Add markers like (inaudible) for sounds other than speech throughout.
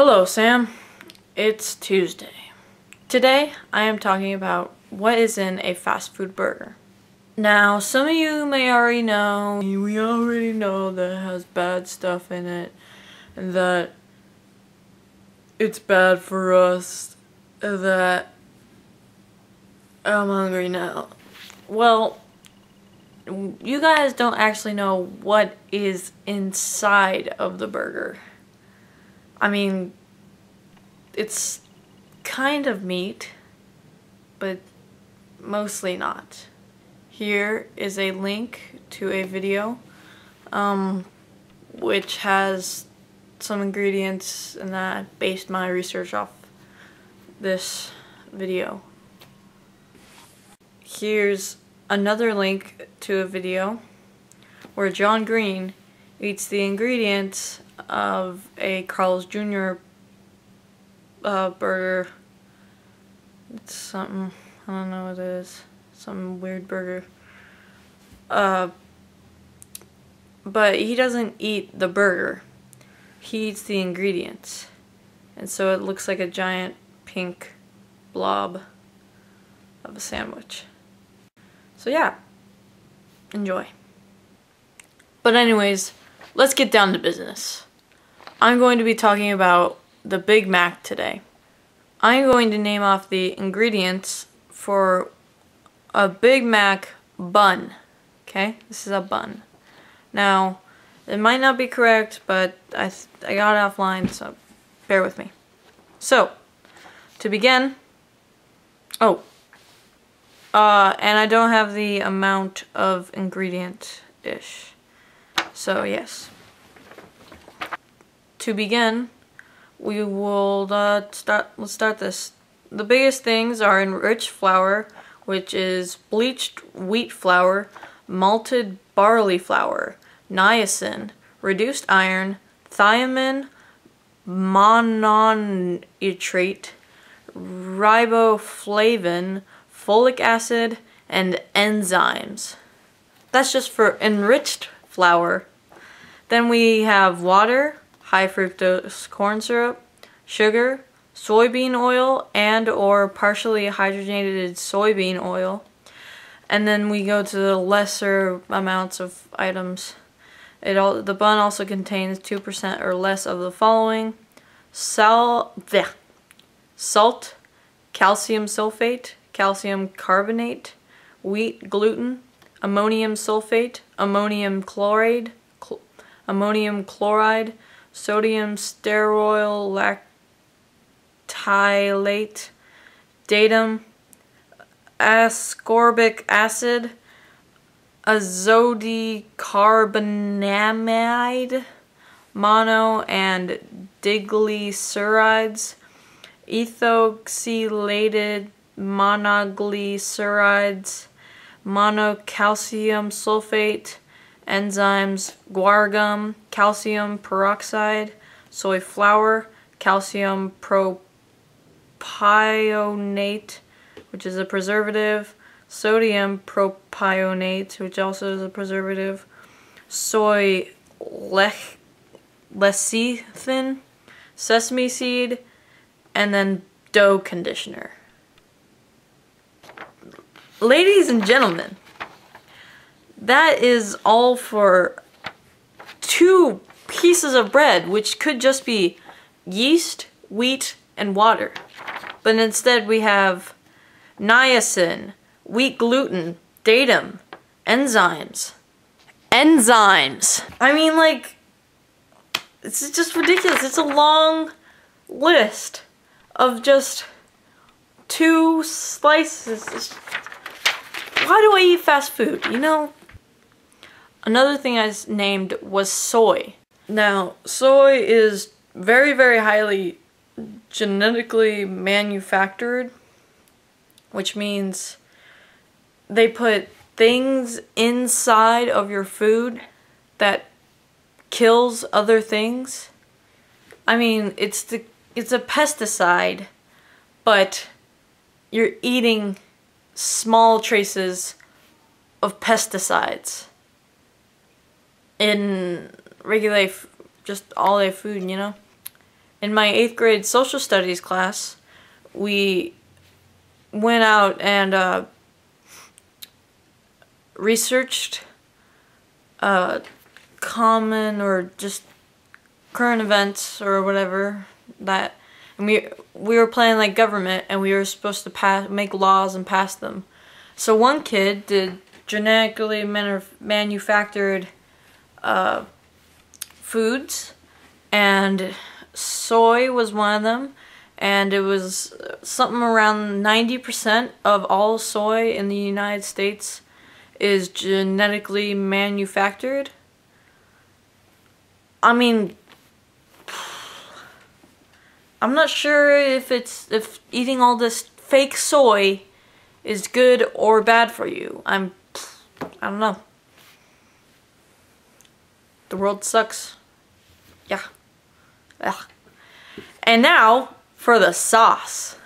Hello, Sam. It's Tuesday. Today, I am talking about what is in a fast food burger. Now, some of you may already know, we already know that it has bad stuff in it, and that it's bad for us, that I'm hungry now. Well, you guys don't actually know what is inside of the burger. I mean, it's kind of meat, but mostly not. Here is a link to a video, um, which has some ingredients and that based my research off this video. Here's another link to a video where John Green eats the ingredients of a Carl's Jr. Uh, burger. It's something, I don't know what it is. Some weird burger. Uh, but he doesn't eat the burger. He eats the ingredients. And so it looks like a giant pink blob of a sandwich. So yeah, enjoy. But anyways, let's get down to business. I'm going to be talking about the Big Mac today. I'm going to name off the ingredients for a Big Mac bun. Okay, this is a bun. Now, it might not be correct, but I, I got it offline, so bear with me. So, to begin, oh, uh, and I don't have the amount of ingredient-ish. So, yes. To begin, we will uh, start, let's start this. The biggest things are enriched flour, which is bleached wheat flour, malted barley flour, niacin, reduced iron, thiamine, mononitrate, riboflavin, folic acid, and enzymes. That's just for enriched flour. Then we have water, high fructose corn syrup, sugar, soybean oil and or partially hydrogenated soybean oil. And then we go to the lesser amounts of items. It all the bun also contains 2% or less of the following: sal, bleh, salt, calcium sulfate, calcium carbonate, wheat gluten, ammonium sulfate, ammonium chloride, cl ammonium chloride, sodium stearoyl lactylate, DATEM, ascorbic acid, azodicarbonamide, mono and diglycerides, ethoxylated monoglycerides, monocalcium sulfate, enzymes, guar gum, calcium peroxide, soy flour, calcium propionate, which is a preservative, sodium propionate, which also is a preservative, soy lech lecithin, sesame seed, and then dough conditioner. Ladies and gentlemen, that is all for two pieces of bread, which could just be yeast, wheat, and water. But instead we have niacin, wheat gluten, DATEM, enzymes. Enzymes! I mean, like, it's just ridiculous. It's a long list of just two slices why do I eat fast food? You know, another thing I named was soy. Now, soy is very, very highly genetically manufactured, which means they put things inside of your food that kills other things. I mean, it's the it's a pesticide, but you're eating small traces of pesticides in regular just all day food, you know? in my eighth grade social studies class, we went out and uh, researched uh, common or just current events or whatever that and we we were playing like government and we were supposed to pass make laws and pass them so one kid did genetically manufactured uh, foods and soy was one of them and it was something around 90% of all soy in the United States is genetically manufactured. I mean, I'm not sure if it's if eating all this fake soy is good or bad for you. I'm I don't know. The world sucks. Yeah. Ugh. And now for the sauce.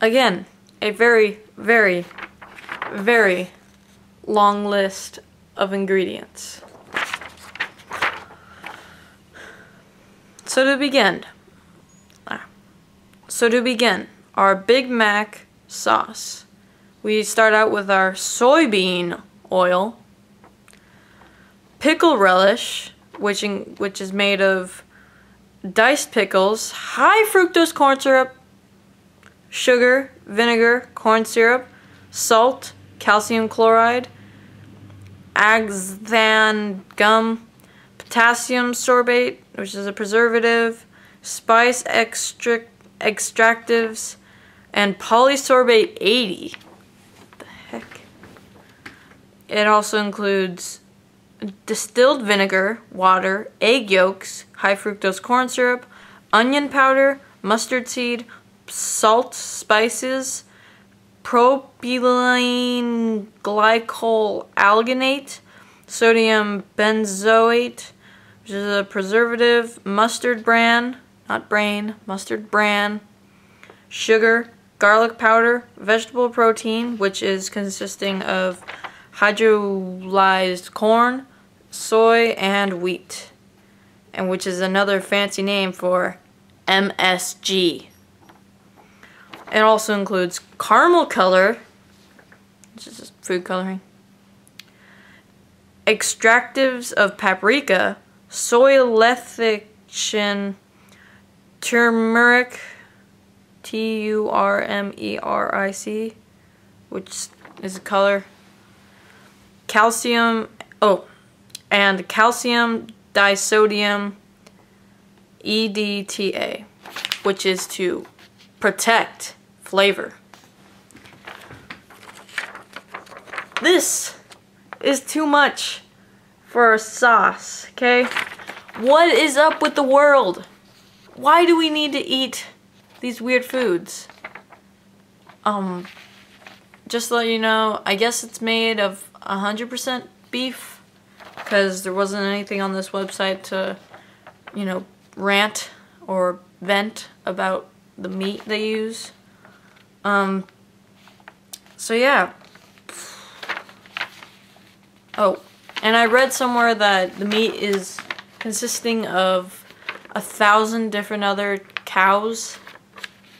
Again, a very, very, very long list of ingredients. So to begin, ah, so to begin, our Big Mac sauce. We start out with our soybean oil, pickle relish, which in, which is made of diced pickles, high fructose corn syrup, sugar, vinegar, corn syrup, salt, calcium chloride, axanthin gum, potassium sorbate, which is a preservative, spice extract extractives, and polysorbate 80. What the heck? It also includes distilled vinegar, water, egg yolks, high fructose corn syrup, onion powder, mustard seed, salt, spices, propylene glycol alginate, sodium benzoate, which is a preservative, mustard bran, not brain, mustard bran, sugar, garlic powder, vegetable protein, which is consisting of hydrolyzed corn, soy, and wheat, and which is another fancy name for MSG. It also includes caramel color, which is just food coloring, extractives of paprika, soy lecithin, turmeric, T-U-R-M-E-R-I-C, which is a color, calcium, oh, and calcium disodium EDTA, which is to protect flavor. This is too much for a sauce, okay? What is up with the world? Why do we need to eat these weird foods? Um, just to let you know, I guess it's made of 100% beef because there wasn't anything on this website to, you know, rant or vent about the meat they use. Um, so yeah. Oh, and I read somewhere that the meat is consisting of a thousand different other cows.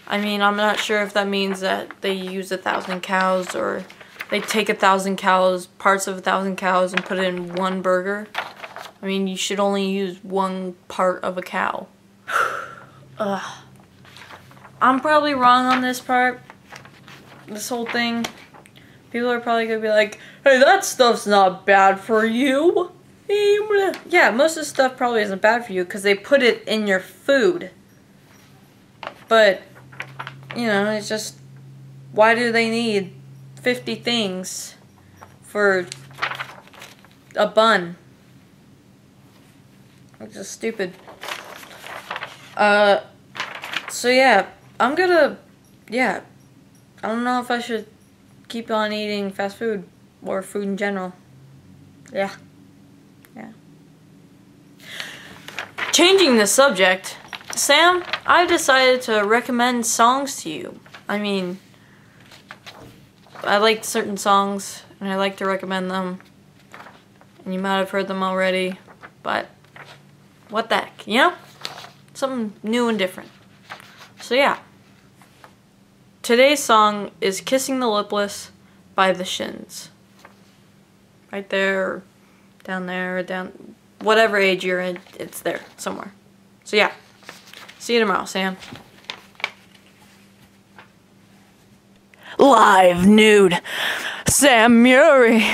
I mean, I'm not sure if that means that they use a thousand cows or they take a thousand cows, parts of a thousand cows, and put it in one burger. I mean, you should only use one part of a cow. (sighs) Ugh. I'm probably wrong on this part. This whole thing. People are probably gonna be like, hey, that stuff's not bad for you. Yeah, most of the stuff probably isn't bad for you because they put it in your food. But, you know, it's just, why do they need 50 things for a bun. Which is stupid. Uh, so yeah, I'm gonna, yeah, I don't know if I should keep on eating fast food or food in general. Yeah. Yeah. Changing the subject, Sam, I've decided to recommend songs to you. I mean, I like certain songs and I like to recommend them. And you might have heard them already, but what the heck, you know? Something new and different. So yeah. Today's song is Kissing the Lipless by The Shins. Right there, down there, down, whatever age you're in, it's there somewhere. So yeah. See you tomorrow, Sam. Live nude. Sam Murray.